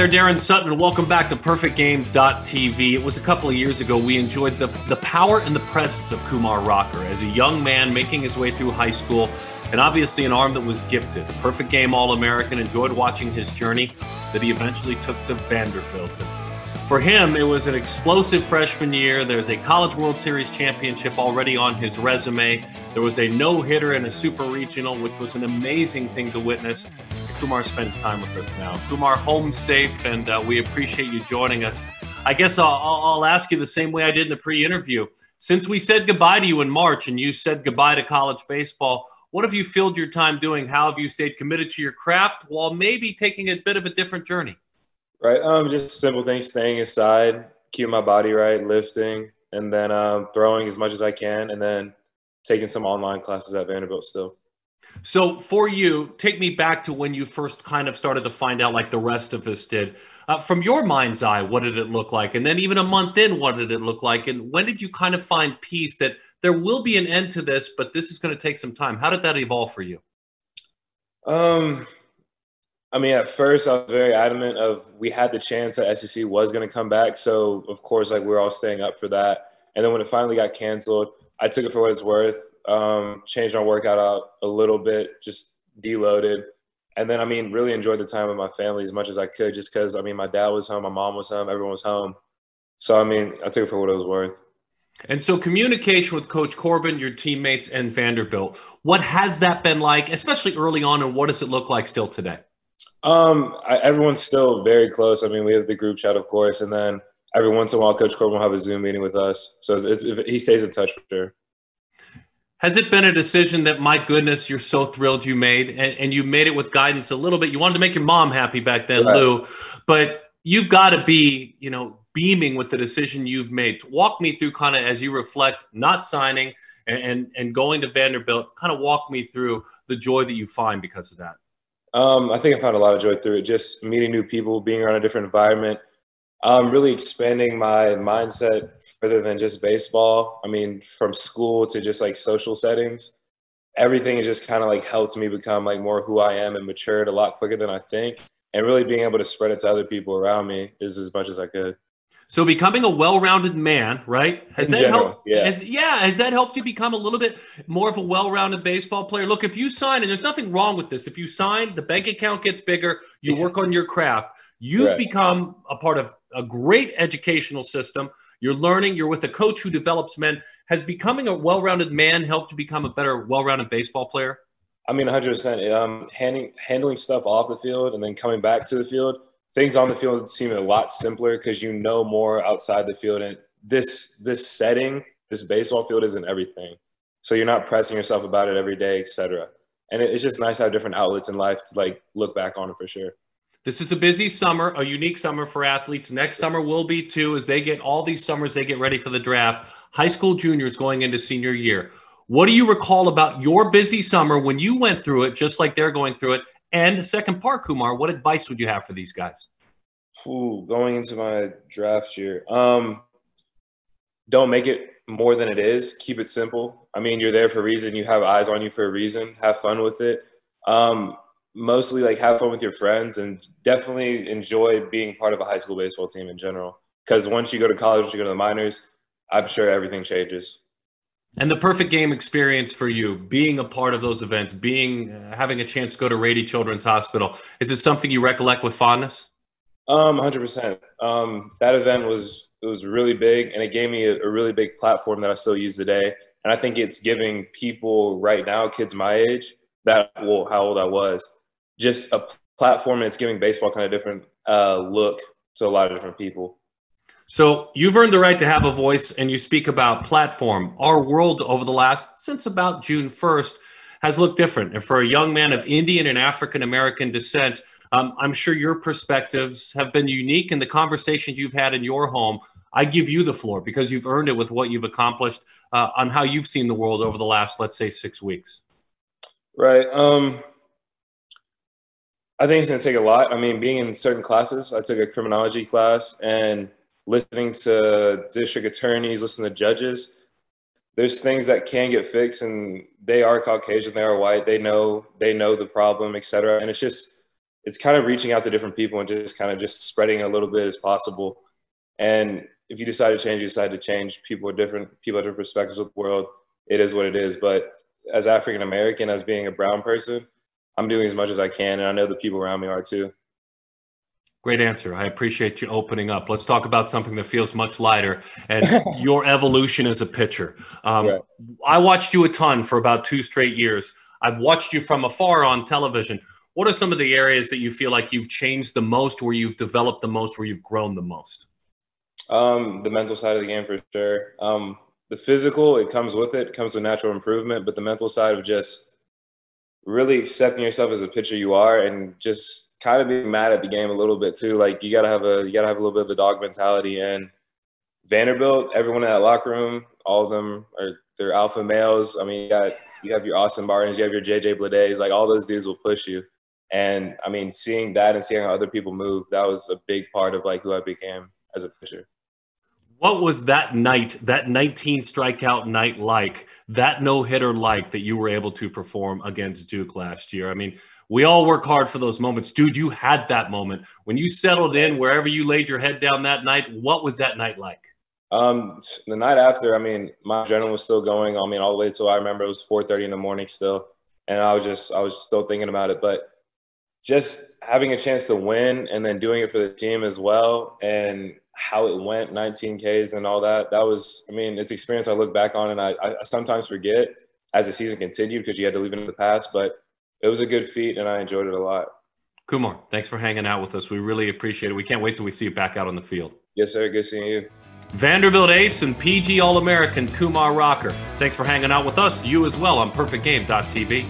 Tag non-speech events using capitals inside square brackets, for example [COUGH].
there, Daron Sutton, and welcome back to PerfectGame.tv. It was a couple of years ago we enjoyed the, the power and the presence of Kumar Rocker as a young man making his way through high school, and obviously an arm that was gifted. Perfect game All American. Enjoyed watching his journey that he eventually took to Vanderbilt. For him, it was an explosive freshman year. There's a College World Series championship already on his resume. There was a no hitter in a super regional, which was an amazing thing to witness. Kumar spends time with us now. Kumar, home safe, and uh, we appreciate you joining us. I guess I'll, I'll ask you the same way I did in the pre interview. Since we said goodbye to you in March and you said goodbye to college baseball, what have you filled your time doing? How have you stayed committed to your craft while maybe taking a bit of a different journey? Right. Um, just simple things, staying inside, keeping my body right, lifting, and then um, throwing as much as I can, and then taking some online classes at Vanderbilt still. So for you, take me back to when you first kind of started to find out, like the rest of us did. Uh, from your mind's eye, what did it look like? And then even a month in, what did it look like? And when did you kind of find peace that there will be an end to this, but this is going to take some time? How did that evolve for you? Um, I mean, at first I was very adamant of we had the chance that SEC was going to come back, so of course, like we we're all staying up for that. And then when it finally got canceled, I took it for what it's worth. Um, changed my workout out a little bit, just deloaded, and then I mean, really enjoyed the time with my family as much as I could, just because I mean, my dad was home, my mom was home, everyone was home. So I mean, I took it for what it was worth. And so, communication with Coach Corbin, your teammates, and Vanderbilt, what has that been like, especially early on, and what does it look like still today? Um, I, everyone's still very close. I mean, we have the group chat, of course, and then every once in a while, Coach Corbin will have a Zoom meeting with us. So it's, it's, he stays in touch for sure. Has it been a decision that, my goodness, you're so thrilled you made, and, and you made it with guidance a little bit? You wanted to make your mom happy back then, right. Lou, but you've got to be, you know, beaming with the decision you've made. Walk me through kind of as you reflect, not signing and, and, and going to Vanderbilt. Kind of walk me through the joy that you find because of that. Um, I think I found a lot of joy through it. Just meeting new people, being around a different environment, um, really expanding my mindset further than just baseball. I mean, from school to just like social settings, everything has just kind of like helped me become like more who I am and matured a lot quicker than I think. And really being able to spread it to other people around me is as much as I could. So becoming a well-rounded man, right? Has In that general, helped? Yeah. Has, yeah. Has that helped you become a little bit more of a well-rounded baseball player? Look, if you sign, and there's nothing wrong with this, if you sign, the bank account gets bigger. You yeah. work on your craft. You've right. become a part of a great educational system. You're learning. You're with a coach who develops men. Has becoming a well-rounded man helped you become a better, well-rounded baseball player? I mean, 100. percent Um, handling handling stuff off the field and then coming back to the field. Things on the field seem a lot simpler because you know more outside the field. And this this setting, this baseball field, isn't everything. So you're not pressing yourself about it every day, etc. And it's just nice to have different outlets in life to like look back on it for sure. This is a busy summer, a unique summer for athletes. Next summer will be too, as they get all these summers, they get ready for the draft. High school juniors going into senior year. What do you recall about your busy summer when you went through it, just like they're going through it? And the second part, Kumar, what advice would you have for these guys? Ooh, going into my draft year, um, don't make it more than it is. Keep it simple. I mean, you're there for a reason. You have eyes on you for a reason. Have fun with it. Um, mostly like have fun with your friends and definitely enjoy being part of a high school baseball team in general. Because once you go to college, you go to the minors, I'm sure everything changes. And the perfect game experience for you, being a part of those events, being uh, having a chance to go to Rady Children's Hospital, is it something you recollect with fondness? Um, 100%. Um, that event was it was really big, and it gave me a, a really big platform that I still use today. And I think it's giving people right now, kids my age, that well, how old I was, just a platform and it's giving baseball kind of different uh, look to a lot of different people. So you've earned the right to have a voice and you speak about platform. Our world over the last, since about June 1st, has looked different. And for a young man of Indian and African American descent, um, I'm sure your perspectives have been unique in the conversations you've had in your home. I give you the floor because you've earned it with what you've accomplished uh, on how you've seen the world over the last, let's say, six weeks. Right. Um, I think it's going to take a lot. I mean, being in certain classes, I took a criminology class and listening to district attorneys, listening to judges. There's things that can get fixed, and they are Caucasian, they are white, they know they know the problem, etc. And it's just it's kind of reaching out to different people and just kind of just spreading a little bit as possible. And if you decide to change, you decide to change. People are different. People have different perspectives of the world. It is what it is. But as African American, as being a brown person, I'm doing as much as I can, and I know the people around me are too. Great answer. I appreciate you opening up. Let's talk about something that feels much lighter and [LAUGHS] your evolution as a pitcher. Um, right. I watched you a ton for about two straight years. I've watched you from afar on television. What are some of the areas that you feel like you've changed the most, where you've developed the most, where you've grown the most? Um, the mental side of the game for sure. Um, the physical, it comes with it, it comes with natural improvement, but the mental side of just really accepting yourself as a pitcher you are and just kind of being mad at the game a little bit too. Like you gotta have a you gotta have a little bit of a dog mentality. And Vanderbilt, everyone in that locker room, all of them are they're alpha males. I mean, you got you have your Austin Barnes, you have your JJ Bledays, like all those dudes will push you. And I mean, seeing that and seeing how other people move, that was a big part of like who I became as a pitcher. What was that night, that 19 strikeout night like, that no hitter like that you were able to perform against Duke last year? I mean, we all work hard for those moments. Dude, you had that moment. When you settled in, wherever you laid your head down that night, what was that night like? Um, the night after, I mean, my adrenaline was still going. I mean, all the way till I remember it was 4:30 in the morning still, and I was just, I was still thinking about it. But just having a chance to win and then doing it for the team as well and how it went 19 ks and all that that was i mean it's experience i look back on and i, I sometimes forget as the season continued because you had to leave it in the past but it was a good feat and i enjoyed it a lot. Kumar thanks for hanging out with us. We really appreciate it. We can't wait till we see you back out on the field. Yes sir. Good seeing you. Vanderbilt ace and pg all-american kumar rocker. Thanks for hanging out with us. You as well on perfectgame.tv